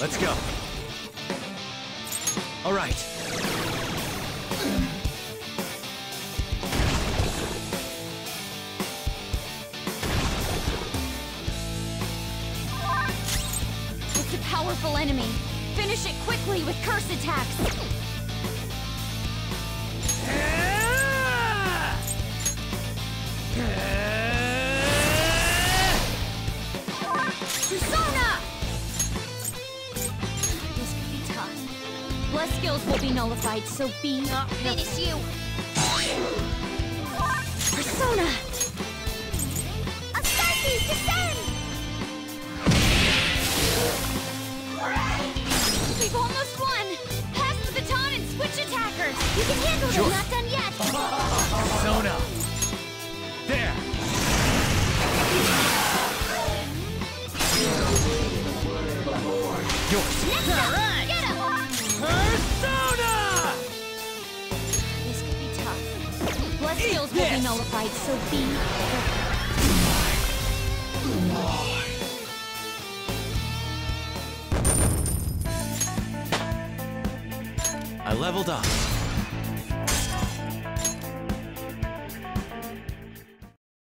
Let's go. All right. It's a powerful enemy. Finish it quickly with curse attacks. Tough. Bless skills will be nullified, so be not finish you. Persona! Astartes, descend! We've almost won! Pass the baton and switch attackers! You can handle Sure. them, not done yet! Persona. There. Yours. Next up! Persona! This could be tough. Skills will be nullified, so be I leveled up.